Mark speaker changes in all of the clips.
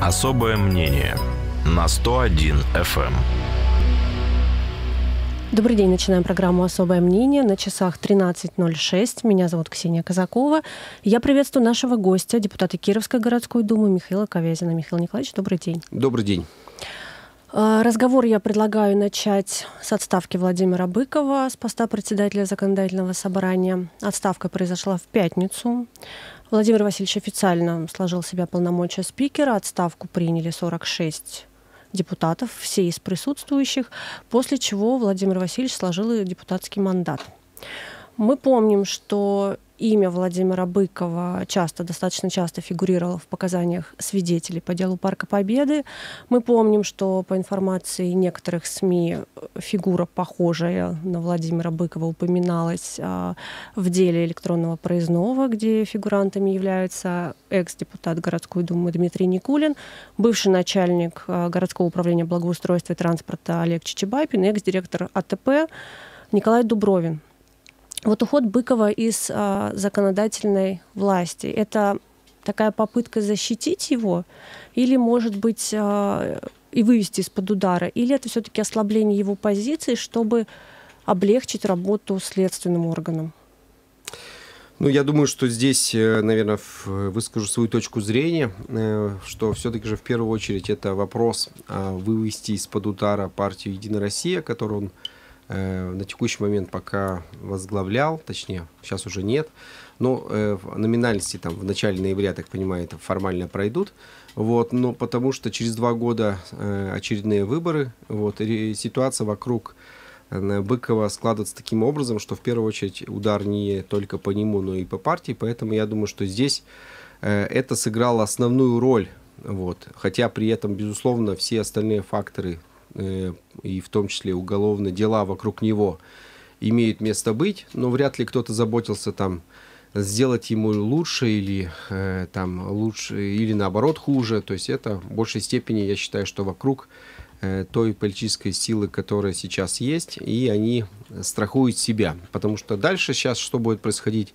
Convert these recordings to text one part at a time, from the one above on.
Speaker 1: Особое мнение на 101 FM.
Speaker 2: Добрый день, начинаем программу «Особое мнение». На часах 13.06. Меня зовут Ксения Казакова. Я приветствую нашего гостя, депутата Кировской городской думы Михаила Ковязина. Михаил Николаевич, добрый день.
Speaker 3: Добрый день.
Speaker 2: А, разговор я предлагаю начать с отставки Владимира Быкова с поста председателя законодательного собрания. Отставка произошла в пятницу. Владимир Васильевич официально сложил себя полномочия спикера. Отставку приняли 46 депутатов, все из присутствующих, после чего Владимир Васильевич сложил депутатский мандат. Мы помним, что имя Владимира Быкова часто, достаточно часто фигурировало в показаниях свидетелей по делу Парка Победы. Мы помним, что по информации некоторых СМИ фигура, похожая на Владимира Быкова, упоминалась а, в деле электронного проездного, где фигурантами являются экс-депутат городской думы Дмитрий Никулин, бывший начальник а, городского управления благоустройства и транспорта Олег Чичибайпин и экс-директор АТП Николай Дубровин. Вот уход Быкова из а, законодательной власти – это такая попытка защитить его или, может быть, а, и вывести из-под удара, или это все-таки ослабление его позиции, чтобы облегчить работу следственным органам?
Speaker 3: Ну, я думаю, что здесь, э, наверное, выскажу свою точку зрения, э, что все-таки же в первую очередь это вопрос а, вывести из-под удара партию «Единая Россия», которую он на текущий момент пока возглавлял, точнее, сейчас уже нет, но э, номинальности там в начале ноября, так понимаю, это формально пройдут, вот, но потому что через два года э, очередные выборы, вот, и ситуация вокруг Быкова складывается таким образом, что в первую очередь удар не только по нему, но и по партии, поэтому я думаю, что здесь это сыграло основную роль, вот, хотя при этом, безусловно, все остальные факторы Э, и в том числе уголовные дела вокруг него имеют место быть, но вряд ли кто-то заботился там сделать ему лучше или э, там лучше или наоборот хуже. То есть это в большей степени я считаю, что вокруг э, той политической силы, которая сейчас есть, и они страхуют себя, потому что дальше сейчас что будет происходить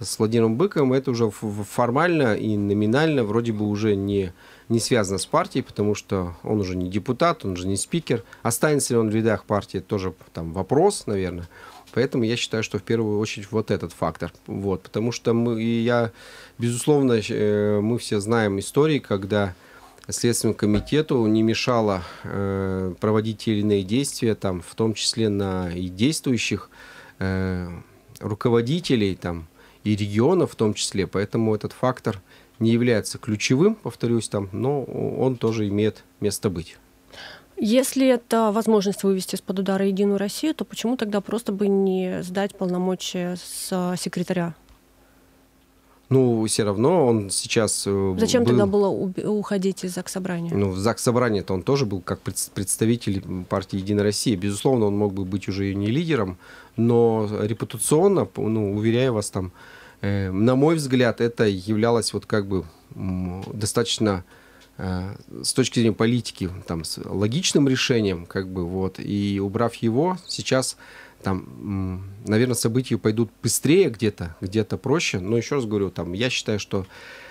Speaker 3: с Владимиром Быковым, это уже формально и номинально вроде бы уже не не связано с партией, потому что он уже не депутат, он уже не спикер. Останется ли он в рядах партии, тоже там вопрос, наверное. Поэтому я считаю, что в первую очередь вот этот фактор. Вот, потому что мы, я, безусловно, э, мы все знаем истории, когда Следственному комитету не мешало э, проводить те или иные действия, там, в том числе на и действующих э, руководителей там, и регионов в том числе. Поэтому этот фактор не является ключевым, повторюсь, там, но он тоже имеет место быть.
Speaker 2: Если это возможность вывести из-под удара Единую Россию, то почему тогда просто бы не сдать полномочия с секретаря?
Speaker 3: Ну, все равно он сейчас...
Speaker 2: Э, Зачем был... тогда было уходить из ЗАГС Собрания?
Speaker 3: Ну, в ЗАГС Собрания-то он тоже был как представитель партии «Единая Россия». Безусловно, он мог бы быть уже не лидером, но репутационно, ну, уверяю вас, там, Э, на мой взгляд, это являлось вот как бы достаточно э, с точки зрения политики там с логичным решением, как бы вот, и убрав его, сейчас там, наверное, события пойдут быстрее где-то, где-то проще, но еще раз говорю, там, я считаю, что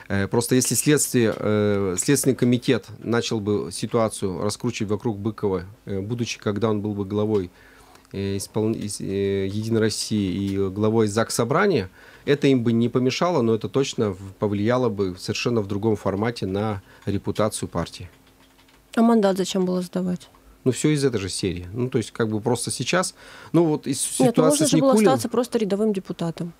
Speaker 3: э, просто если следствие, э, следственный комитет начал бы ситуацию раскручивать вокруг Быкова, э, будучи, когда он был бы главой э, испол... э, Единой России и главой ЗАГС Собрания, это им бы не помешало, но это точно повлияло бы совершенно в другом формате на репутацию партии.
Speaker 2: А мандат зачем было сдавать?
Speaker 3: Ну, все из этой же серии. Ну, то есть, как бы просто сейчас... Ну, вот из
Speaker 2: ситуации Нет, ну, можно с же было остаться просто рядовым депутатом.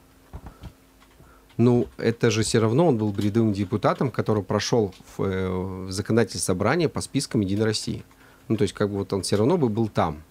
Speaker 3: Ну, это же все равно он был рядовым депутатом, который прошел в, э, в законодательное собрание по спискам Единой России. Ну, то есть, как бы вот он все равно бы был там.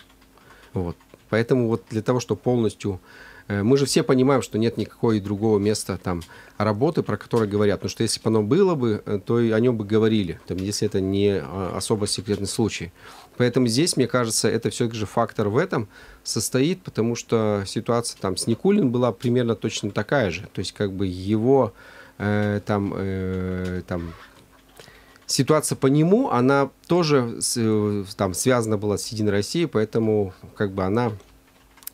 Speaker 3: Вот. Поэтому вот для того, чтобы полностью мы же все понимаем, что нет никакого другого места там работы, про которое говорят. Но что если бы оно было бы, э, то и о нем бы говорили, там, если это не а, особо секретный случай. Поэтому здесь, мне кажется, это все-таки же фактор в этом состоит, потому что ситуация там с Никулин была примерно точно такая же. То есть как бы его э, там, э, там ситуация по нему, она тоже э, там связана была с Единой Россией, поэтому как бы она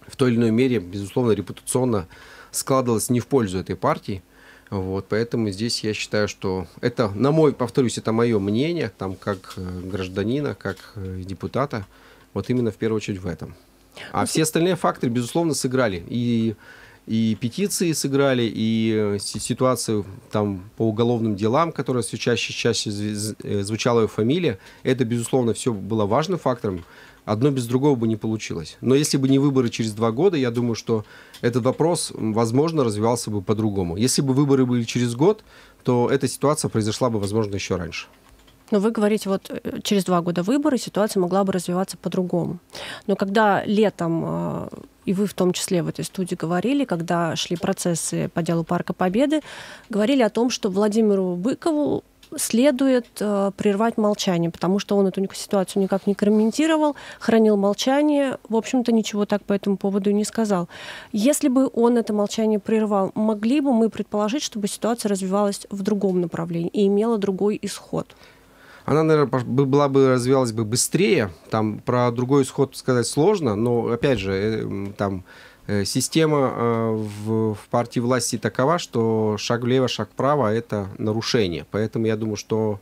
Speaker 3: в той или иной мере, безусловно, репутационно складывалось не в пользу этой партии. Вот, поэтому здесь я считаю, что это, на мой, повторюсь, это мое мнение, там, как э, гражданина, как э, депутата, вот именно в первую очередь в этом. А все остальные факторы, безусловно, сыграли. И, и петиции сыграли, и э, ситуацию там по уголовным делам, которая все чаще чаще звучала ее фамилия, это, безусловно, все было важным фактором одно без другого бы не получилось. Но если бы не выборы через два года, я думаю, что этот вопрос, возможно, развивался бы по-другому. Если бы выборы были через год, то эта ситуация произошла бы, возможно, еще раньше.
Speaker 2: Но вы говорите, вот э, через два года выборы ситуация могла бы развиваться по-другому. Но когда летом, э, и вы в том числе в этой студии говорили, когда шли процессы по делу Парка Победы, говорили о том, что Владимиру Быкову следует э, прервать молчание, потому что он эту ситуацию никак не комментировал, хранил молчание, в общем-то ничего так по этому поводу не сказал. Если бы он это молчание прервал, могли бы мы предположить, чтобы ситуация развивалась в другом направлении и имела другой исход?
Speaker 3: Она, наверное, была бы развивалась бы быстрее. Там про другой исход сказать сложно, но опять же, э, там система э, в, в партии власти такова, что шаг влево, шаг вправо – это нарушение. Поэтому я думаю, что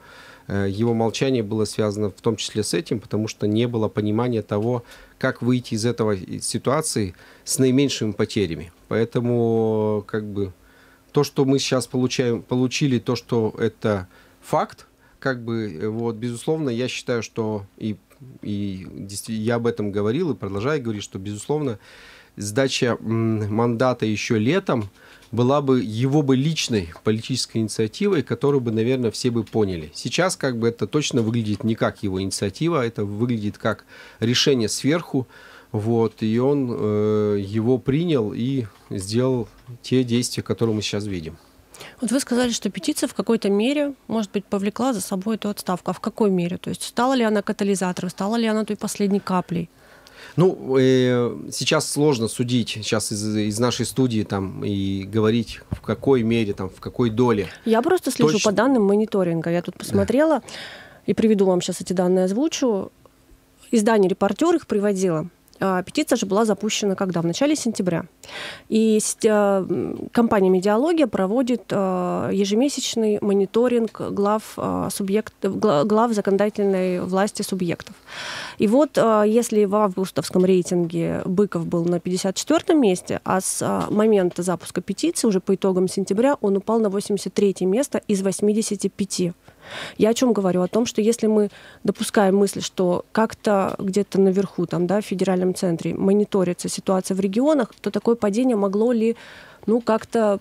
Speaker 3: э, его молчание было связано в том числе с этим, потому что не было понимания того, как выйти из этого ситуации с наименьшими потерями. Поэтому как бы то, что мы сейчас получаем, получили, то, что это факт, как бы вот безусловно, я считаю, что и и я об этом говорил и продолжаю говорить, что безусловно сдача мандата еще летом была бы его бы личной политической инициативой, которую бы, наверное, все бы поняли. Сейчас как бы это точно выглядит не как его инициатива, это выглядит как решение сверху, вот, и он э, его принял и сделал те действия, которые мы сейчас видим.
Speaker 2: Вот вы сказали, что петиция в какой-то мере, может быть, повлекла за собой эту отставку. А в какой мере? То есть стала ли она катализатором, стала ли она той последней каплей?
Speaker 3: Ну, э, сейчас сложно судить, сейчас из, из нашей студии там и говорить, в какой мере, там, в какой доле.
Speaker 2: Я просто слежу Точно... по данным мониторинга. Я тут посмотрела да. и приведу вам сейчас эти данные, озвучу. Издание «Репортер» их приводило. А, петиция же была запущена когда? В начале сентября. И а, компания «Медиалогия» проводит а, ежемесячный мониторинг глав, субъект, глав законодательной власти субъектов. И вот если в августовском рейтинге Быков был на 54 месте, а с момента запуска петиции, уже по итогам сентября, он упал на 83 место из 85. Я о чем говорю? О том, что если мы допускаем мысль, что как-то где-то наверху, там, да, в федеральном центре мониторится ситуация в регионах, то такое падение могло ли ну, как-то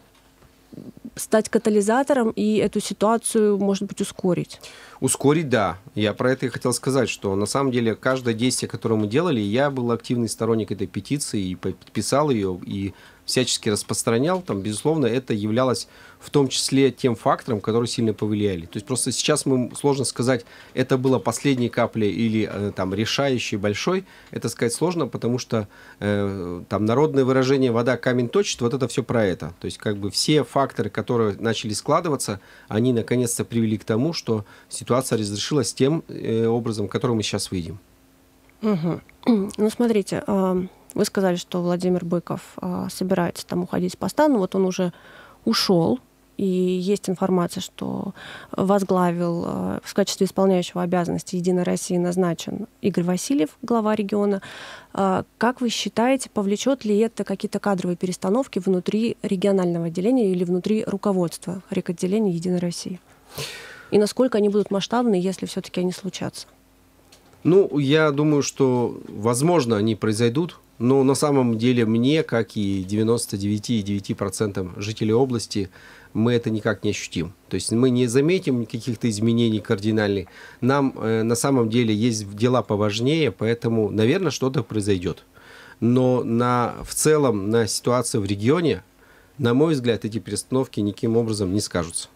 Speaker 2: стать катализатором и эту ситуацию, может быть, ускорить?
Speaker 3: Ускорить, да. Я про это и хотел сказать, что на самом деле каждое действие, которое мы делали, я был активный сторонник этой петиции и подписал ее, и всячески распространял, там, безусловно, это являлось в том числе тем фактором, которые сильно повлияли. То есть просто сейчас мы сложно сказать, это было последней каплей или э, там решающей большой, это сказать сложно, потому что э, там народное выражение «вода камень точит», вот это все про это. То есть как бы все факторы, которые начали складываться, они наконец-то привели к тому, что ситуация разрешилась тем э, образом, который мы сейчас видим.
Speaker 2: Угу. Ну, смотрите, а, вы сказали, что Владимир Быков э, собирается там уходить с поста, но вот он уже ушел, и есть информация, что возглавил э, в качестве исполняющего обязанности Единой России назначен Игорь Васильев, глава региона. Э, как вы считаете, повлечет ли это какие-то кадровые перестановки внутри регионального отделения или внутри руководства рекотделения Единой России? И насколько они будут масштабны, если все-таки они случатся?
Speaker 3: Ну, я думаю, что, возможно, они произойдут, но на самом деле мне, как и 99,9% жителей области, мы это никак не ощутим. То есть мы не заметим каких-то изменений кардинальных. Нам э, на самом деле есть дела поважнее, поэтому, наверное, что-то произойдет. Но на, в целом на ситуацию в регионе, на мой взгляд, эти перестановки никаким образом не скажутся.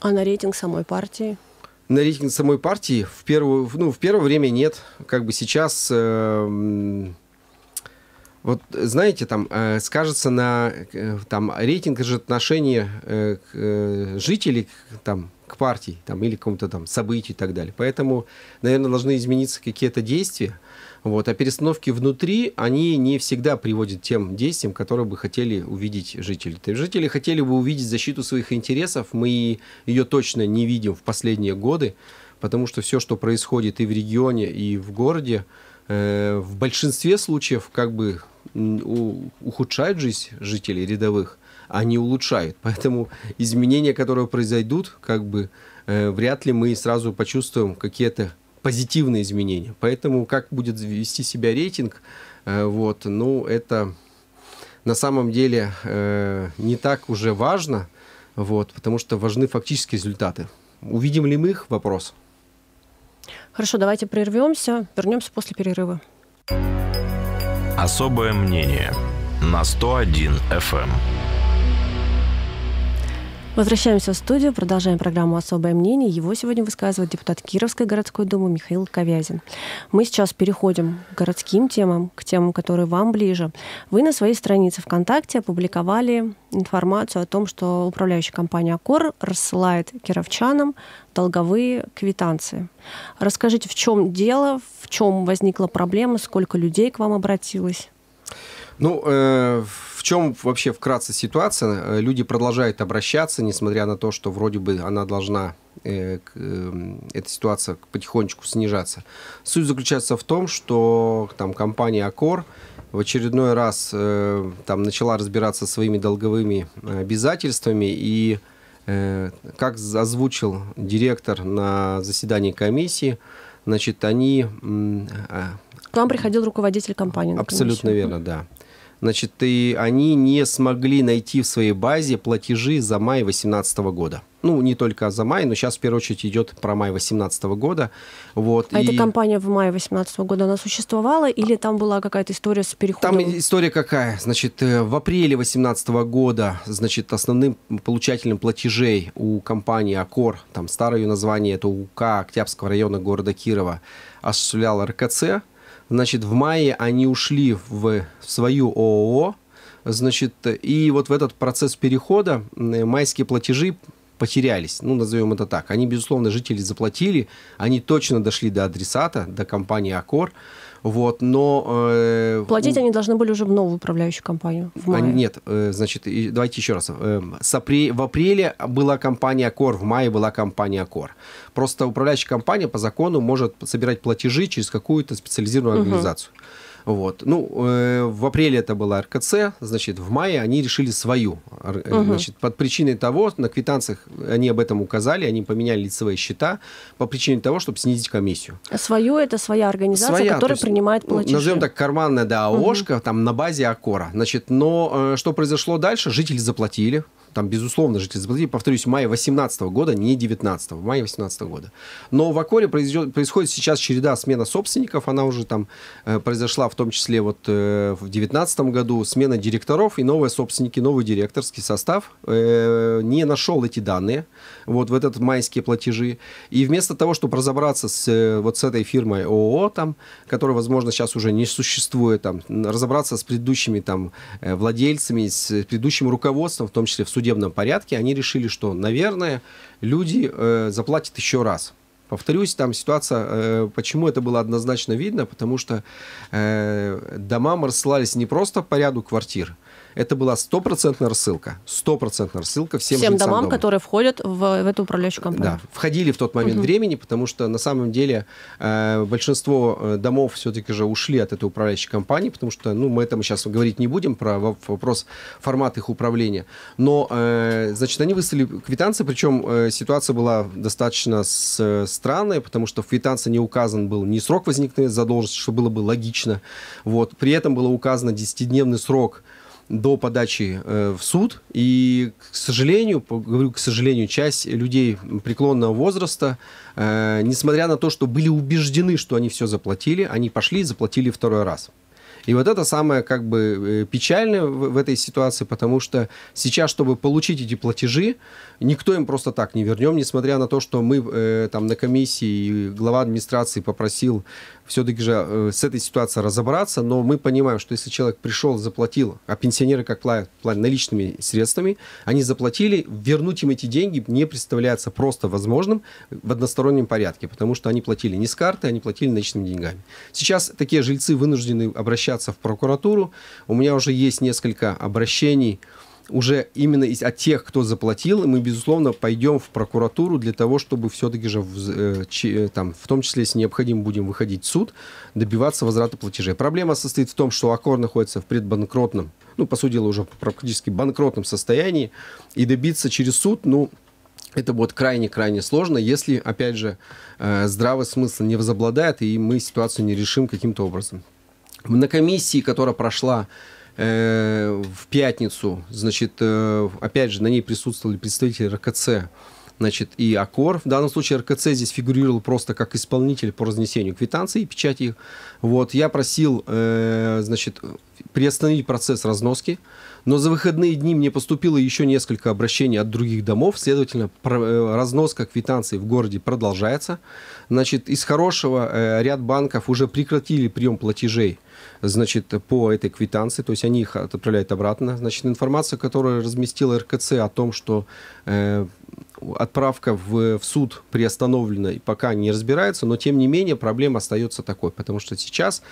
Speaker 2: А на рейтинг самой партии?
Speaker 3: На рейтинг самой партии в, первую, ну, в первое время нет. Как бы сейчас... Э, вот знаете, там э, скажется на э, там рейтинг же отношения э, э, жителей там к партии там, или к какому-то там событию и так далее. Поэтому, наверное, должны измениться какие-то действия, вот. А перестановки внутри, они не всегда приводят к тем действиям, которые бы хотели увидеть жители. То есть жители хотели бы увидеть защиту своих интересов, мы ее точно не видим в последние годы, потому что все, что происходит и в регионе, и в городе, в большинстве случаев как бы ухудшает жизнь жителей рядовых, а не улучшает. Поэтому изменения, которые произойдут, как бы э, вряд ли мы сразу почувствуем какие-то позитивные изменения. Поэтому как будет вести себя рейтинг, э, вот, ну, это на самом деле э, не так уже важно, вот, потому что важны фактические результаты. Увидим ли мы их? Вопрос.
Speaker 2: Хорошо, давайте прервемся, вернемся после перерыва.
Speaker 1: Особое мнение на 101 FM.
Speaker 2: Возвращаемся в студию, продолжаем программу «Особое мнение». Его сегодня высказывает депутат Кировской городской думы Михаил Ковязин. Мы сейчас переходим к городским темам, к темам, которые вам ближе. Вы на своей странице ВКонтакте опубликовали информацию о том, что управляющая компания «Аккор» рассылает кировчанам долговые квитанции. Расскажите, в чем дело, в чем возникла проблема, сколько людей к вам обратилось?
Speaker 3: Ну, э, чем вообще вкратце ситуация? Э, люди продолжают обращаться, несмотря на то, что вроде бы она должна, э, э, эта ситуация потихонечку снижаться. Суть заключается в том, что там компания Акор в очередной раз э, там начала разбираться своими долговыми обязательствами и как озвучил директор на заседании комиссии, значит, они...
Speaker 2: Э, К вам приходил руководитель компании.
Speaker 3: Абсолютно верно, да значит, и они не смогли найти в своей базе платежи за май 2018 года. Ну, не только за май, но сейчас в первую очередь идет про май 2018 года. Вот,
Speaker 2: а и... эта компания в мае 2018 года, она существовала или там была какая-то история с переходом?
Speaker 3: Там история какая? Значит, э, в апреле 2018 года, значит, основным получателем платежей у компании «Акор», там старое название, это УК Октябрьского района города Кирова, осуществлял РКЦ, Значит, в мае они ушли в свою ООО, значит, и вот в этот процесс перехода майские платежи потерялись, ну, назовем это так. Они, безусловно, жители заплатили, они точно дошли до адресата, до компании «Аккор», вот, но...
Speaker 2: Э, Платить они должны были уже в новую управляющую компанию в мае.
Speaker 3: Нет, э, значит, давайте еще раз. Э, с апре... В апреле была компания «Аккор», в мае была компания «Аккор». Просто управляющая компания по закону может собирать платежи через какую-то специализированную угу. организацию. Вот. Ну, э, в апреле это была РКЦ, значит, в мае они решили свою. Угу. Значит, под причиной того, на квитанциях они об этом указали, они поменяли лицевые счета по причине того, чтобы снизить комиссию.
Speaker 2: А свою это своя организация, своя, которая есть, принимает ну, платежи.
Speaker 3: назовем так, карманная, да, ООшка, угу. там на базе Акора. Значит, но э, что произошло дальше? Жители заплатили, там, безусловно, жители заплатили, повторюсь, в мае 2018 года, не 2019, в мае 2018 года. Но в Акоре происходит сейчас череда смена собственников, она уже там э, произошла в том числе вот э, в 2019 году, смена директоров и новые собственники, новый директорский состав э, не нашел эти данные, вот в этот майские платежи. И вместо того, чтобы разобраться с э, вот с этой фирмой ООО, там, которая, возможно, сейчас уже не существует, там, разобраться с предыдущими там э, владельцами, с предыдущим руководством, в том числе в суде судебном порядке, они решили, что, наверное, люди э, заплатят еще раз. Повторюсь, там ситуация, э, почему это было однозначно видно, потому что э, дома рассылались не просто по ряду квартир, это была стопроцентная рассылка. Стопроцентная рассылка всем,
Speaker 2: всем домам, дома. которые входят в, в эту управляющую компанию.
Speaker 3: Да, входили в тот момент угу. времени, потому что на самом деле э, большинство э, домов все-таки же ушли от этой управляющей компании, потому что, ну, мы этому сейчас говорить не будем про вопрос формата их управления. Но, э, значит, они выставили квитанции, причем э, ситуация была достаточно с, э, странная, потому что в квитанции не указан был ни срок возникновения задолженности, что было бы логично. Вот. При этом было указано 10-дневный срок до подачи э, в суд. И, к сожалению, говорю, к сожалению, часть людей преклонного возраста, э, несмотря на то, что были убеждены, что они все заплатили, они пошли и заплатили второй раз. И вот это самое как бы э, печальное в, в этой ситуации, потому что сейчас, чтобы получить эти платежи, никто им просто так не вернем, несмотря на то, что мы э, там на комиссии, глава администрации попросил все-таки же э, с этой ситуацией разобраться, но мы понимаем, что если человек пришел, заплатил, а пенсионеры, как платят, наличными средствами, они заплатили, вернуть им эти деньги не представляется просто возможным в одностороннем порядке, потому что они платили не с карты, они платили наличными деньгами. Сейчас такие жильцы вынуждены обращаться в прокуратуру. У меня уже есть несколько обращений уже именно из, от тех, кто заплатил, мы, безусловно, пойдем в прокуратуру для того, чтобы все-таки же, в, э, ч, там, в том числе, если необходимо, будем выходить в суд, добиваться возврата платежей. Проблема состоит в том, что Аккор находится в предбанкротном, ну, по сути дела, уже практически банкротном состоянии, и добиться через суд, ну, это будет крайне-крайне сложно, если, опять же, э, здравый смысл не возобладает, и мы ситуацию не решим каким-то образом. На комиссии, которая прошла Э, в пятницу, значит, э, опять же, на ней присутствовали представители РКЦ, значит, и АКОР. В данном случае РКЦ здесь фигурировал просто как исполнитель по разнесению квитанций и печати их. Вот, я просил, э, значит, приостановить процесс разноски, но за выходные дни мне поступило еще несколько обращений от других домов, следовательно, разноска квитанций в городе продолжается. Значит, из хорошего ряд банков уже прекратили прием платежей значит, по этой квитанции, то есть они их отправляют обратно. Значит, информация, которую разместила РКЦ о том, что э, отправка в, в суд приостановлена и пока не разбирается, но тем не менее проблема остается такой, потому что сейчас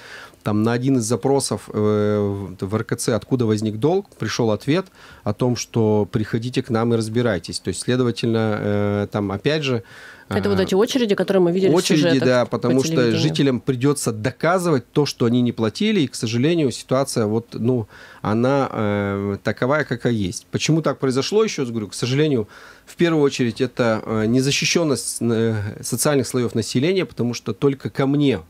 Speaker 3: там на один из запросов э, в РКЦ, откуда возник долг, пришел ответ о том, что приходите к нам и разбирайтесь. То есть, следовательно, э, там опять же
Speaker 2: это вот эти очереди, которые мы видели
Speaker 3: Очереди, да, потому по что жителям придется доказывать то, что они не платили, и, к сожалению, ситуация вот, ну, она э, таковая, какая есть. Почему так произошло, еще раз говорю, к сожалению, в первую очередь это э, незащищенность э, социальных слоев населения, потому что только ко мне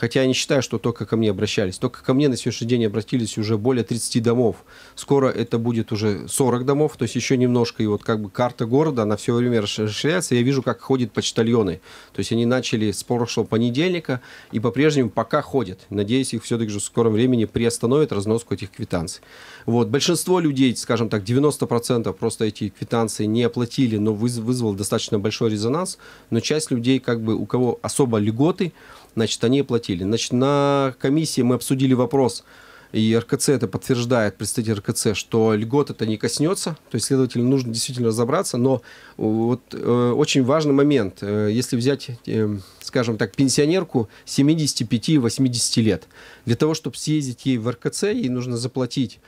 Speaker 3: Хотя я не считаю, что только ко мне обращались. Только ко мне на сегодняшний день обратились уже более 30 домов. Скоро это будет уже 40 домов, то есть еще немножко. И вот как бы карта города, она все время расширяется. Я вижу, как ходят почтальоны. То есть они начали с прошлого понедельника и по-прежнему пока ходят. Надеюсь, их все-таки в скором времени приостановят разноску этих квитанций. Вот. Большинство людей, скажем так, 90% просто эти квитанции не оплатили, но вызвал достаточно большой резонанс. Но часть людей, как бы, у кого особо льготы, значит, они оплатили. Значит, на комиссии мы обсудили вопрос, и РКЦ это подтверждает, представитель РКЦ, что льгот это не коснется, то есть, следовательно, нужно действительно разобраться, но вот э, очень важный момент, э, если взять, э, скажем так, пенсионерку 75-80 лет, для того, чтобы съездить ей в РКЦ, ей нужно заплатить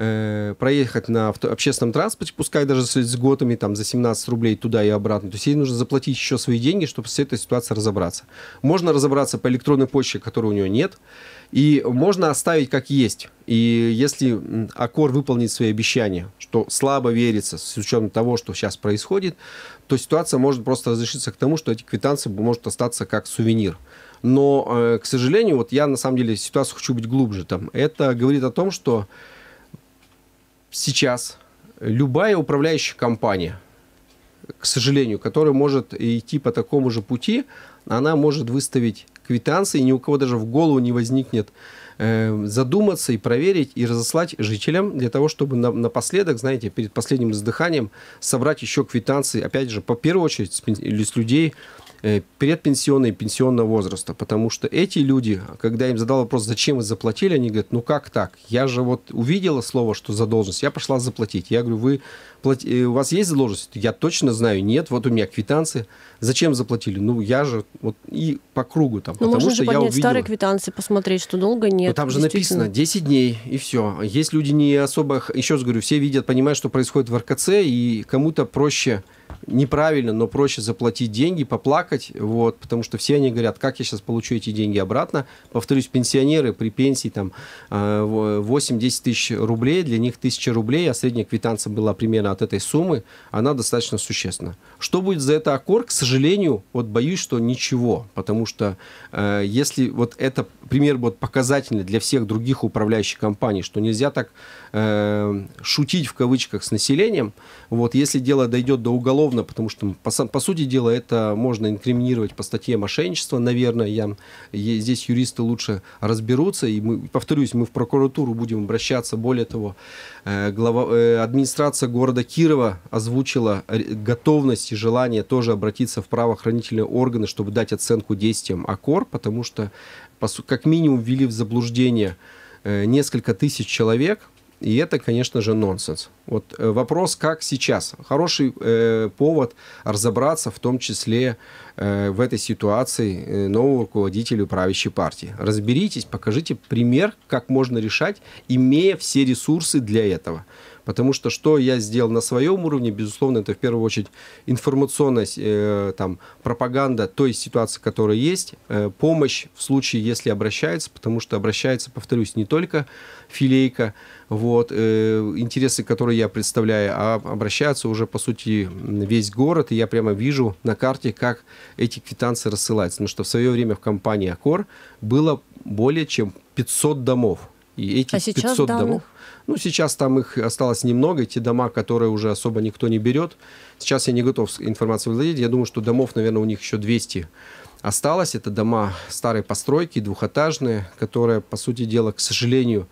Speaker 3: э, проехать на авто, общественном транспорте, пускай даже с льготами там, за 17 рублей туда и обратно. То есть ей нужно заплатить еще свои деньги, чтобы с этой ситуацией разобраться. Можно разобраться по электронной почте, которой у нее нет, и можно оставить как есть. И если Аккор выполнит свои обещания, что слабо верится с учетом того, что сейчас происходит, то ситуация может просто разрешиться к тому, что эти квитанции могут остаться как сувенир. Но, э, к сожалению, вот я на самом деле ситуацию хочу быть глубже. Там. Это говорит о том, что сейчас любая управляющая компания, к сожалению, которая может идти по такому же пути, она может выставить квитанции, и ни у кого даже в голову не возникнет э, задуматься и проверить, и разослать жителям для того, чтобы на, напоследок, знаете, перед последним издыханием собрать еще квитанции, опять же, по первую очередь, с, с людей, предпенсионного и пенсионного возраста, потому что эти люди, когда им задал вопрос, зачем вы заплатили, они говорят, ну как так, я же вот увидела слово, что задолженность, я пошла заплатить. Я говорю, вы плати... Э, у вас есть задолженность? Я точно знаю, нет, вот у меня квитанции. Зачем заплатили? Ну я же вот и по кругу там,
Speaker 2: ну,
Speaker 3: потому
Speaker 2: можно
Speaker 3: что
Speaker 2: же
Speaker 3: я
Speaker 2: поднять
Speaker 3: увидела.
Speaker 2: старые квитанции, посмотреть, что долго нет.
Speaker 3: Но там же написано 10 дней и все. Есть люди не особо, еще раз говорю, все видят, понимают, что происходит в РКЦ, и кому-то проще неправильно, но проще заплатить деньги, поплакать, вот, потому что все они говорят, как я сейчас получу эти деньги обратно. Повторюсь, пенсионеры при пенсии там 8-10 э, тысяч рублей, для них 1000 рублей, а средняя квитанция была примерно от этой суммы, она достаточно существенна. Что будет за это аккорд? К сожалению, вот боюсь, что ничего, потому что э, если вот это пример будет показательный для всех других управляющих компаний, что нельзя так э, шутить в кавычках с населением, вот, если дело дойдет до уголовно, потому что, по, по сути дела, это можно инкриминировать по статье мошенничества, наверное. Я, здесь юристы лучше разберутся. И мы, повторюсь, мы в прокуратуру будем обращаться. Более того, э, глава, э, администрация города Кирова озвучила готовность и желание тоже обратиться в правоохранительные органы, чтобы дать оценку действиям АКОР, потому что, как минимум, ввели в заблуждение несколько тысяч человек, и это, конечно же, нонсенс. Вот э, вопрос, как сейчас. Хороший э, повод разобраться, в том числе э, в этой ситуации э, нового руководителя правящей партии. Разберитесь, покажите пример, как можно решать, имея все ресурсы для этого. Потому что что я сделал на своем уровне, безусловно, это в первую очередь информационная э, там, пропаганда той ситуации, которая есть, э, помощь в случае, если обращается, потому что обращается, повторюсь, не только филейка, вот, э, интересы, которые я представляю, а обращаются уже, по сути, весь город, и я прямо вижу на карте, как эти квитанции рассылаются. Потому что в свое время в компании «Аккор» было более чем 500 домов. И эти
Speaker 2: а
Speaker 3: 500 данных? домов... Ну, сейчас там их осталось немного, те дома, которые уже особо никто не берет. Сейчас я не готов информацию владеть. Я думаю, что домов, наверное, у них еще 200 осталось. Это дома старой постройки, двухэтажные, которые, по сути дела, к сожалению,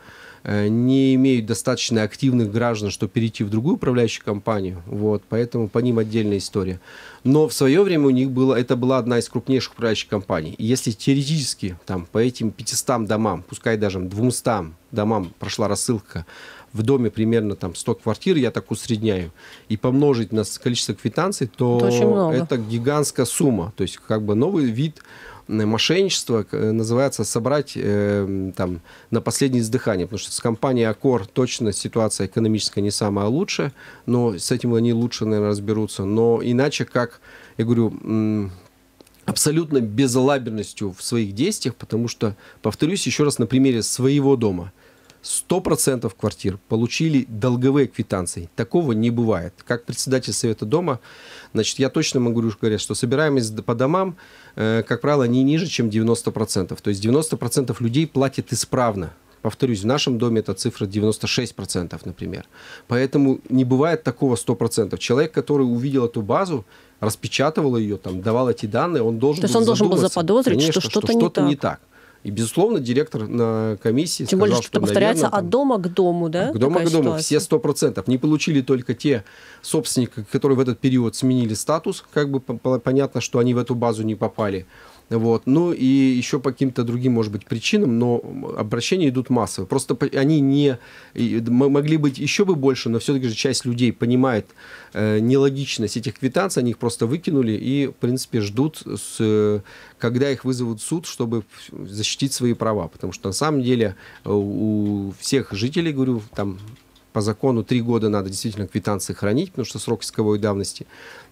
Speaker 3: не имеют достаточно активных граждан, чтобы перейти в другую управляющую компанию. Вот, поэтому по ним отдельная история. Но в свое время у них было, это была одна из крупнейших управляющих компаний. И если теоретически там, по этим 500 домам, пускай даже 200 домам прошла рассылка, в доме примерно там 100 квартир, я так усредняю, и помножить на количество квитанций, то это, это гигантская сумма. То есть как бы новый вид мошенничество называется собрать э, там на последнее издыхание, потому что с компанией Аккор точно ситуация экономическая не самая лучшая, но с этим они лучше, наверное, разберутся. Но иначе как, я говорю, абсолютно безалаберностью в своих действиях, потому что, повторюсь еще раз на примере своего дома – 100% квартир получили долговые квитанции. Такого не бывает. Как председатель Совета дома, значит, я точно могу говорить, что собираемость по домам, э, как правило, не ниже, чем 90%. То есть 90% людей платят исправно. Повторюсь, в нашем доме эта цифра 96%, например. Поэтому не бывает такого 100%. Человек, который увидел эту базу, распечатывал ее, там, давал эти данные, он должен
Speaker 2: То есть он должен был заподозрить, конечно, что что-то, что
Speaker 3: что-то не, так. не так. И, безусловно, директор на комиссии
Speaker 2: Тем сказал, более, что, что повторяется наверное, от дома к дому, да?
Speaker 3: К дому к дому, ситуация? все сто процентов. Не получили только те собственники, которые в этот период сменили статус, как бы понятно, что они в эту базу не попали. Вот. Ну и еще по каким-то другим, может быть, причинам, но обращения идут массово. Просто они не могли быть еще бы больше, но все-таки же часть людей понимает э, нелогичность этих квитанций, они их просто выкинули и, в принципе, ждут, с, когда их вызовут в суд, чтобы защитить свои права. Потому что на самом деле э, у всех жителей, говорю, там по закону три года надо действительно квитанции хранить, потому что срок исковой давности.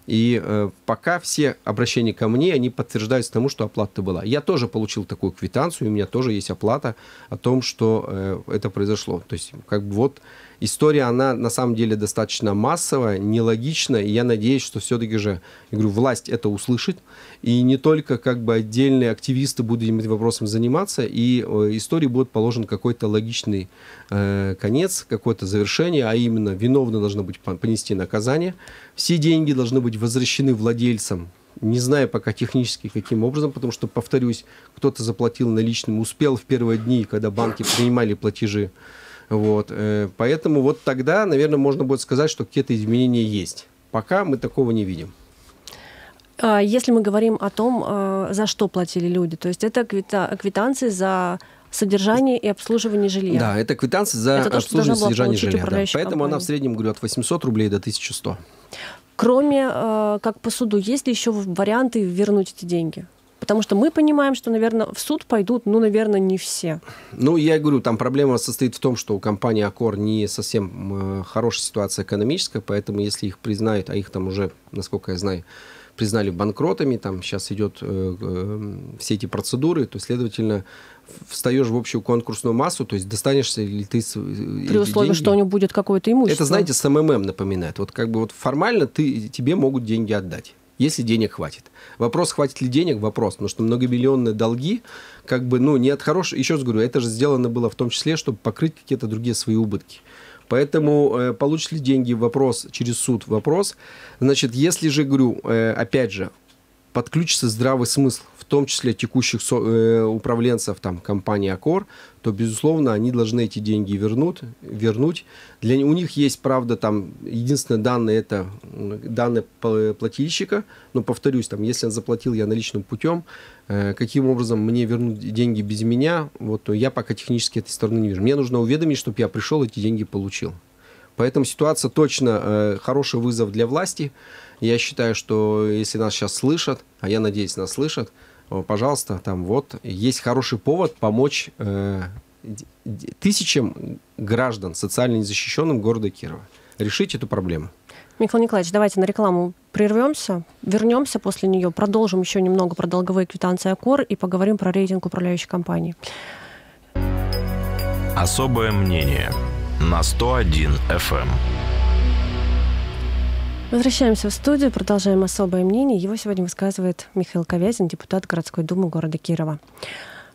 Speaker 3: И э, пока все обращения ко мне, они подтверждаются тому, что оплата была. Я тоже получил такую квитанцию, у меня тоже есть оплата о том, что э, это произошло. То есть, как бы вот история, она на самом деле достаточно массовая, нелогичная, и я надеюсь, что все-таки же, я говорю, власть это услышит, и не только как бы отдельные активисты будут этим вопросом заниматься, и э, истории будет положен какой-то логичный э, конец, какое-то завершение, а именно виновные должны быть понести наказание, все деньги должны быть возвращены владельцам, не знаю пока технически каким образом, потому что, повторюсь, кто-то заплатил наличным, успел в первые дни, когда банки принимали платежи. Вот. Э, поэтому вот тогда, наверное, можно будет сказать, что какие-то изменения есть. Пока мы такого не видим.
Speaker 2: А если мы говорим о том, э, за что платили люди, то есть это квитанции за содержание и обслуживание жилья.
Speaker 3: Да, это квитанция за это обслуживание и содержание жилья. Да. Поэтому компания. она в среднем, говорю, от 800 рублей до 1100.
Speaker 2: Кроме, э, как по суду, есть ли еще варианты вернуть эти деньги? Потому что мы понимаем, что, наверное, в суд пойдут, ну, наверное, не все.
Speaker 3: Ну, я говорю, там проблема состоит в том, что у компании Аккор не совсем э, хорошая ситуация экономическая, поэтому если их признают, а их там уже, насколько я знаю, признали банкротами, там сейчас идет э, э, все эти процедуры, то, следовательно, встаешь в общую конкурсную массу, то есть достанешься ли ты
Speaker 2: При условии, деньги. что у него будет какое-то имущество.
Speaker 3: Это, знаете, с МММ напоминает. Вот как бы вот формально ты, тебе могут деньги отдать если денег хватит. Вопрос, хватит ли денег, вопрос, потому что многомиллионные долги, как бы, ну, не от хорошего, еще раз говорю, это же сделано было в том числе, чтобы покрыть какие-то другие свои убытки. Поэтому э, получат ли деньги вопрос через суд вопрос. Значит, если же, говорю, э, опять же, подключится здравый смысл, том числе текущих э, управленцев там, компании Акор, то, безусловно, они должны эти деньги вернуть. вернуть. Для, у них есть, правда, там, единственное данные, это данные плательщика, но, повторюсь, там, если он заплатил я наличным путем, э, каким образом мне вернуть деньги без меня, вот, то я пока технически этой стороны не вижу. Мне нужно уведомить, чтобы я пришел, эти деньги получил. Поэтому ситуация точно э, хороший вызов для власти. Я считаю, что если нас сейчас слышат, а я надеюсь, нас слышат, пожалуйста, там вот есть хороший повод помочь э, тысячам граждан, социально незащищенным города Кирова, решить эту проблему.
Speaker 2: Михаил Николаевич, давайте на рекламу прервемся, вернемся после нее, продолжим еще немного про долговые квитанции ОКОР и поговорим про рейтинг управляющей компании.
Speaker 1: Особое мнение на 101 FM.
Speaker 2: Возвращаемся в студию, продолжаем особое мнение. Его сегодня высказывает Михаил Ковязин, депутат городской думы города Кирова.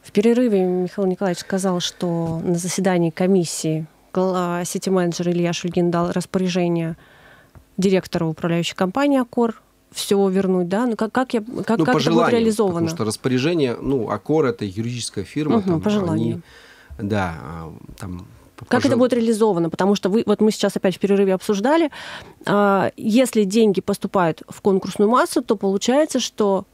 Speaker 2: В перерыве Михаил Николаевич сказал, что на заседании комиссии сити-менеджер Илья Шульгин дал распоряжение директору управляющей компании «Аккор» все вернуть, да? Ну, как, как, я, как,
Speaker 3: ну,
Speaker 2: как это будет реализовано?
Speaker 3: Потому что распоряжение, ну, «Аккор» — это юридическая фирма.
Speaker 2: Угу,
Speaker 3: там,
Speaker 2: по желанию.
Speaker 3: Они, да, а, там
Speaker 2: как это будет реализовано? Потому что вы, вот мы сейчас опять в перерыве обсуждали, а, если деньги поступают в конкурсную массу, то получается, что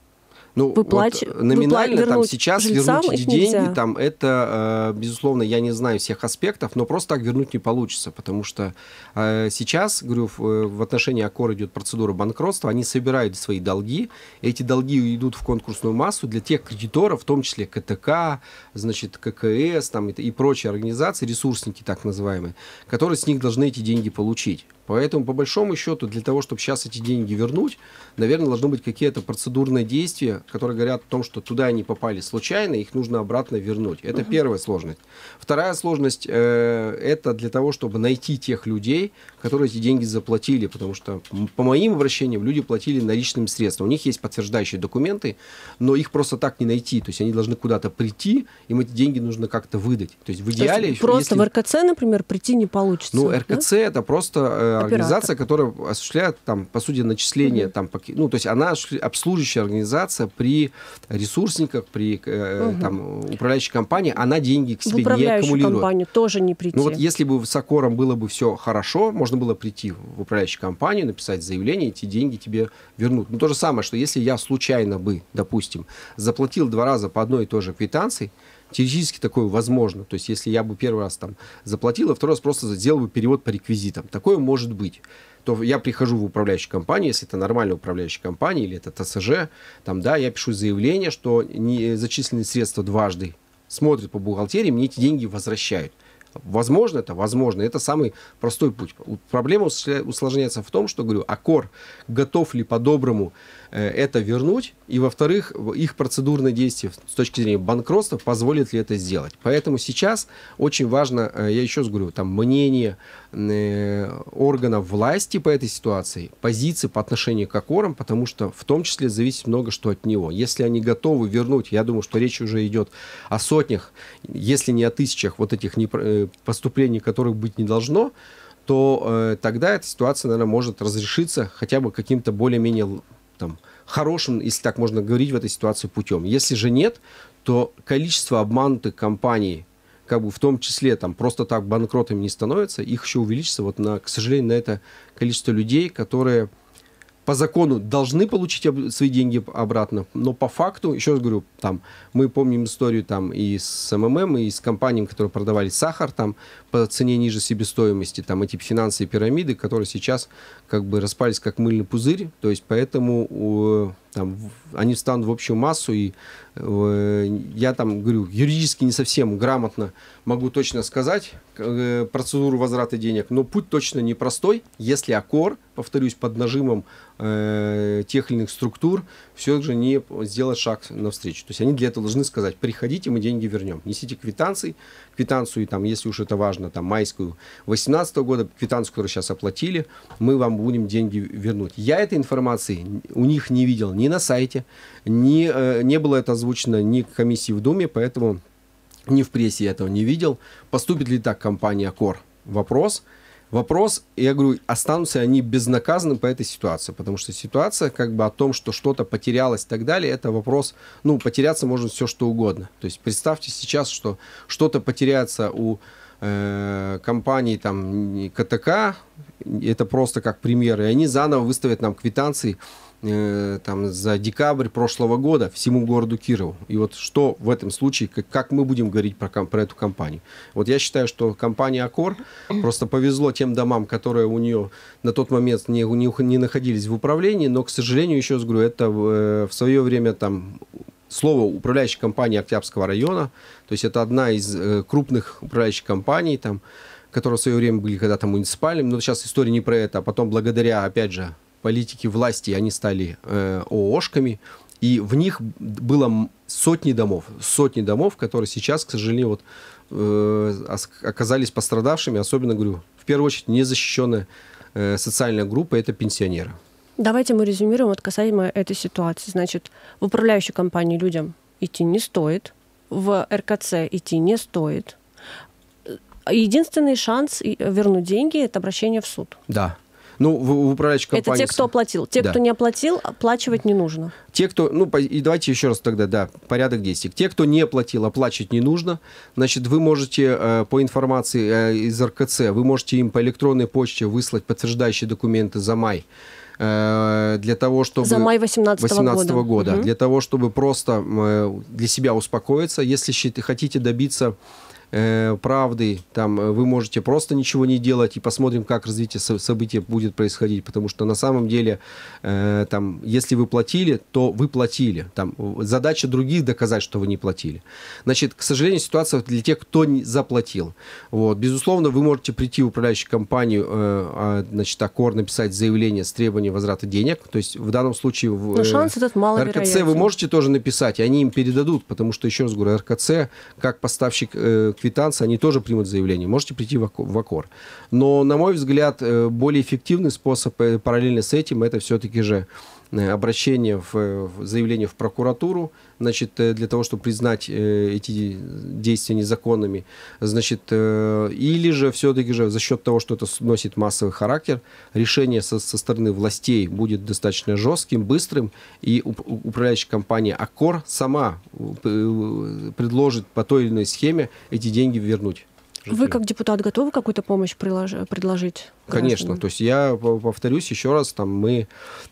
Speaker 3: ну,
Speaker 2: Выплач...
Speaker 3: вот номинально
Speaker 2: выпла...
Speaker 3: там сейчас
Speaker 2: жильцам
Speaker 3: вернуть эти деньги, нельзя. там это, э, безусловно, я не знаю всех аспектов, но просто так вернуть не получится, потому что э, сейчас, говорю, в, в отношении Аккор идет процедура банкротства, они собирают свои долги, эти долги идут в конкурсную массу для тех кредиторов, в том числе КТК, значит, ККС там, и прочие организации, ресурсники так называемые, которые с них должны эти деньги получить. Поэтому, по большому счету, для того, чтобы сейчас эти деньги вернуть, наверное, должны быть какие-то процедурные действия, которые говорят о том, что туда они попали случайно, их нужно обратно вернуть. Это угу. первая сложность. Вторая сложность э, это для того, чтобы найти тех людей, которые эти деньги заплатили, потому что по моим обращениям люди платили наличными средствами. У них есть подтверждающие документы, но их просто так не найти. То есть они должны куда-то прийти, им эти деньги нужно как-то выдать. То есть в идеале... То есть
Speaker 2: просто если... в РКЦ, например, прийти не получится.
Speaker 3: Ну, РКЦ да? это просто э, организация, которая осуществляет, там, по сути, начисление, угу. там, ну, то есть она обслуживающая организация при ресурсниках, при угу. там, управляющей компании, она деньги к себе не аккумулирует.
Speaker 2: компанию тоже не прийти.
Speaker 3: Ну, вот если бы с Акором было бы все хорошо, можно было прийти в управляющую компанию, написать заявление, эти деньги тебе вернут. Ну, то же самое, что если я случайно бы, допустим, заплатил два раза по одной и той же квитанции, Теоретически такое возможно. То есть, если я бы первый раз там заплатил, а второй раз просто сделал бы перевод по реквизитам. Такое может быть. То я прихожу в управляющую компанию, если это нормальная управляющая компания или это ТСЖ, там, да, я пишу заявление, что не зачислены средства дважды, смотрят по бухгалтерии, мне эти деньги возвращают. Возможно это? Возможно. Это самый простой путь. Проблема усложняется в том, что, говорю, Аккор готов ли по-доброму это вернуть, и, во-вторых, их процедурное действие с точки зрения банкротства позволит ли это сделать. Поэтому сейчас очень важно, э, я еще раз говорю, там мнение э, органов власти по этой ситуации, позиции по отношению к Акорам, потому что в том числе зависит много что от него. Если они готовы вернуть, я думаю, что речь уже идет о сотнях, если не о тысячах вот этих поступлений, которых быть не должно, то э, тогда эта ситуация, наверное, может разрешиться хотя бы каким-то более-менее там, хорошим, если так можно говорить, в этой ситуации путем. Если же нет, то количество обманутых компаний, как бы в том числе там просто так банкротами не становится, их еще увеличится вот на, к сожалению, на это количество людей, которые по закону должны получить свои деньги обратно, но по факту, еще раз говорю, там, мы помним историю там и с МММ, и с компаниями, которые продавали сахар там по цене ниже себестоимости, там эти финансовые пирамиды, которые сейчас как бы распались как мыльный пузырь, то есть поэтому там, они встанут в общую массу, и э, я там, говорю, юридически не совсем грамотно могу точно сказать э, процедуру возврата денег, но путь точно непростой, если Аккор, повторюсь, под нажимом э, тех или иных структур, все же не сделать шаг навстречу. То есть они для этого должны сказать, приходите, мы деньги вернем, несите квитанции, квитанцию, там, если уж это важно, там, майскую 2018 года, квитанцию, которую сейчас оплатили, мы вам будем деньги вернуть. Я этой информации у них не видел ни на сайте, ни, э, не было это озвучено ни к комиссии в Думе, поэтому ни в прессе я этого не видел. Поступит ли так компания Кор? Вопрос. Вопрос, я говорю, останутся они безнаказаны по этой ситуации, потому что ситуация как бы о том, что что-то потерялось и так далее, это вопрос, ну, потеряться может все что угодно. То есть представьте сейчас, что что-то потеряется у э, компании там КТК, это просто как пример, и они заново выставят нам квитанции Э, там, за декабрь прошлого года всему городу Кирову. И вот что в этом случае, как, как мы будем говорить про, про эту компанию? Вот я считаю, что компания Акор просто повезло тем домам, которые у нее на тот момент не, не, не находились в управлении, но, к сожалению, еще раз говорю, это в, э, в свое время там слово управляющей компании Октябрьского района, то есть это одна из э, крупных управляющих компаний, там, которые в свое время были когда-то муниципальными, но сейчас история не про это, а потом благодаря, опять же, политики власти, они стали э, ООшками, и в них было сотни домов, сотни домов, которые сейчас, к сожалению, вот, э, оказались пострадавшими, особенно, говорю, в первую очередь, незащищенная э, социальная группа – это пенсионеры.
Speaker 2: Давайте мы резюмируем вот касаемо этой ситуации. Значит, в управляющую компанию людям идти не стоит, в РКЦ идти не стоит. Единственный шанс вернуть деньги – это обращение в суд.
Speaker 3: Да, ну, в, в управляющей компании...
Speaker 2: Это те, кто оплатил. Те, да. кто не оплатил, оплачивать не нужно.
Speaker 3: Те, кто... Ну, и давайте еще раз тогда, да, порядок действий. Те, кто не оплатил, оплачивать не нужно. Значит, вы можете э, по информации э, из РКЦ, вы можете им по электронной почте выслать подтверждающие документы за май э, для того, чтобы...
Speaker 2: За май 18
Speaker 3: года. года угу. Для того, чтобы просто для себя успокоиться. Если хотите добиться э, правды, там э, вы можете просто ничего не делать и посмотрим, как развитие событий будет происходить, потому что на самом деле, э, там, если вы платили, то вы платили. Там, задача других доказать, что вы не платили. Значит, к сожалению, ситуация для тех, кто не заплатил. Вот. Безусловно, вы можете прийти в управляющую компанию, э, а, значит, Аккор написать заявление с требованием возврата денег. То есть в данном случае в
Speaker 2: Но шанс этот
Speaker 3: РКЦ вы можете тоже написать, и они им передадут, потому что, еще раз говорю, РКЦ, как поставщик э, квитанции, они тоже примут заявление. Можете прийти в АКОР. Но, на мой взгляд, э, более эффективный способ э, параллельно с этим, это все-таки же обращение в, заявление в прокуратуру, значит, для того, чтобы признать эти действия незаконными, значит, или же все-таки же за счет того, что это носит массовый характер, решение со, со стороны властей будет достаточно жестким, быстрым, и управляющая компания АКОР сама предложит по той или иной схеме эти деньги вернуть.
Speaker 2: Вы как депутат готовы какую-то помощь предложить?
Speaker 3: Конечно. То есть я повторюсь еще раз, там мы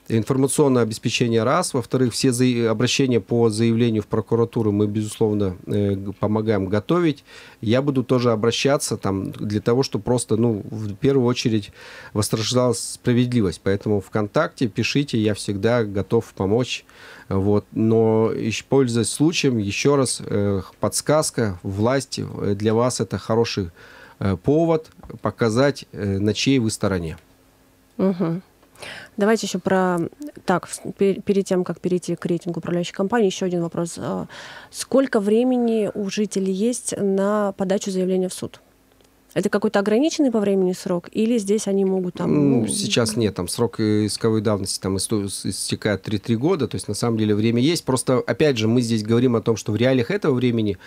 Speaker 3: информационное обеспечение раз, во-вторых, все за... обращения по заявлению в прокуратуру мы, безусловно, э, помогаем готовить. Я буду тоже обращаться там для того, чтобы просто, ну, в первую очередь восторжалась справедливость. Поэтому ВКонтакте пишите, я всегда готов помочь. Вот. Но, пользуясь случаем, еще раз, э, подсказка власти э, для вас это хороший повод показать, на чьей вы стороне.
Speaker 2: Угу. Давайте еще про... Так, перед тем, как перейти к рейтингу управляющей компании, еще один вопрос. Сколько времени у жителей есть на подачу заявления в суд? Это какой-то ограниченный по времени срок? Или здесь они могут там...
Speaker 3: Ну, сейчас нет, там срок исковой давности там истекает 3-3 года, то есть на самом деле время есть. Просто, опять же, мы здесь говорим о том, что в реалиях этого времени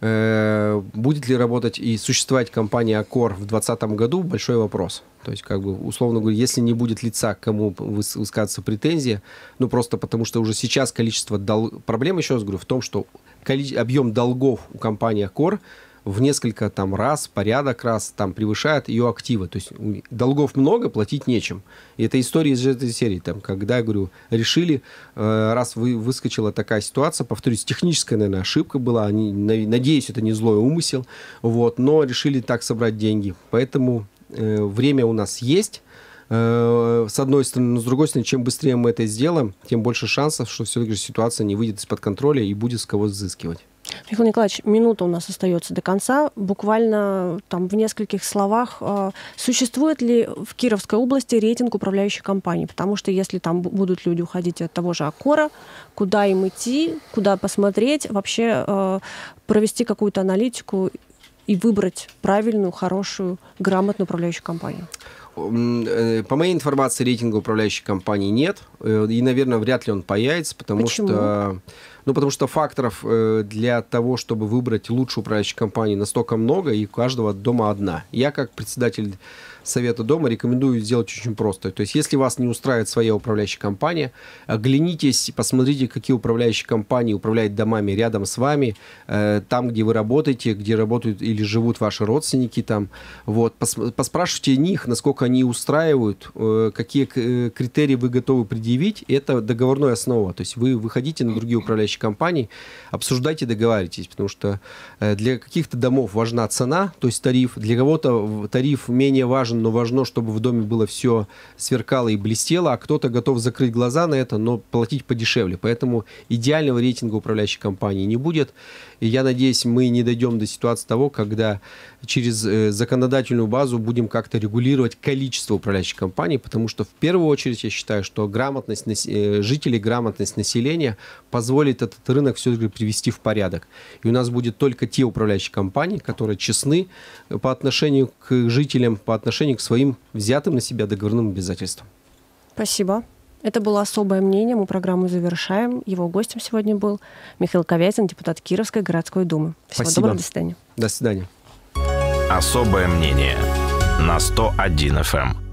Speaker 3: э, будет ли работать и существовать компания Аккор в 2020 году, большой вопрос. То есть, как бы, условно говоря, если не будет лица, кому высказываться претензии, ну, просто потому что уже сейчас количество дол... Проблема, еще раз говорю, в том, что объем долгов у компании Аккор в несколько там раз, порядок раз там превышает ее активы. То есть долгов много, платить нечем. И это история из этой серии. Там, когда, я говорю, решили, э, раз вы, выскочила такая ситуация, повторюсь, техническая, наверное, ошибка была, они, надеюсь, это не злой умысел, вот, но решили так собрать деньги. Поэтому время у нас есть, э, с одной стороны, но с другой стороны, чем быстрее мы это сделаем, тем больше шансов, что все-таки ситуация не выйдет из-под контроля и будет с кого взыскивать.
Speaker 2: Михаил Николаевич, минута у нас остается до конца. Буквально там в нескольких словах, э, существует ли в Кировской области рейтинг управляющей компании? Потому что если там будут люди уходить от того же Акора, куда им идти, куда посмотреть, вообще э, провести какую-то аналитику и выбрать правильную, хорошую, грамотную управляющую компанию?
Speaker 3: Э, по моей информации, рейтинга управляющей компании нет. И, наверное, вряд ли он появится, потому
Speaker 2: Почему?
Speaker 3: что ну, потому что факторов э, для того, чтобы выбрать лучшую управляющую компанию, настолько много, и у каждого дома одна. Я, как председатель Совета Дома рекомендую сделать очень просто. То есть, если вас не устраивает своя управляющая компания, оглянитесь, посмотрите, какие управляющие компании управляют домами рядом с вами, э, там, где вы работаете, где работают или живут ваши родственники там. Вот, поспрашивайте них, насколько они устраивают, э, какие критерии вы готовы предъявить. Это договорная основа. То есть, вы выходите на другие управляющие компании, обсуждайте, договаривайтесь, потому что для каких-то домов важна цена, то есть тариф, для кого-то тариф менее важен, но важно, чтобы в доме было все сверкало и блестело, а кто-то готов закрыть глаза на это, но платить подешевле. Поэтому идеального рейтинга управляющей компании не будет. И я надеюсь, мы не дойдем до ситуации того, когда через э, законодательную базу будем как-то регулировать количество управляющих компаний, потому что в первую очередь я считаю, что грамотность э, жителей, грамотность населения позволит этот рынок все-таки привести в порядок. И у нас будет только те управляющие компании, которые честны по отношению к жителям, по отношению к своим взятым на себя договорным обязательствам.
Speaker 2: Спасибо. Это было особое мнение. Мы программу завершаем. Его гостем сегодня был Михаил Ковязин, депутат Кировской городской думы.
Speaker 3: Всего Спасибо. доброго,
Speaker 2: до свидания.
Speaker 3: До свидания.
Speaker 1: Особое мнение на 101 FM.